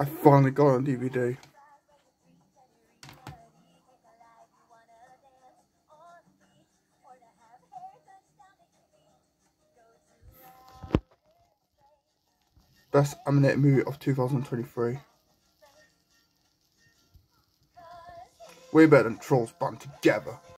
I finally got on DVD. Best animated movie of 2023. Way better than Trolls Band Together.